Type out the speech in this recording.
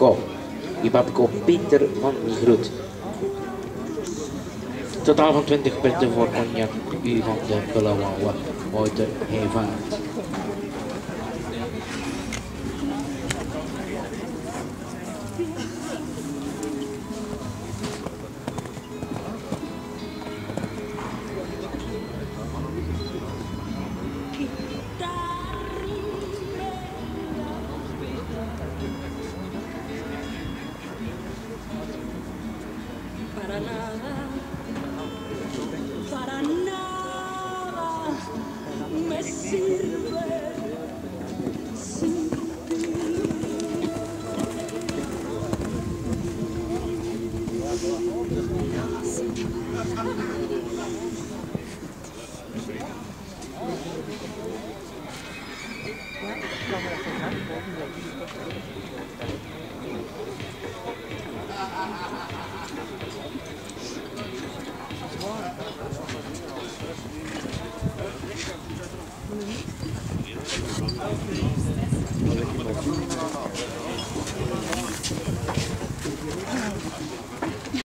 papiko. Die papiko Peter van Groet. Totaal van 20 punten voor Cognac U van de Pulawawa. Wouter Hevaart. para nada, para nada me sirve sin.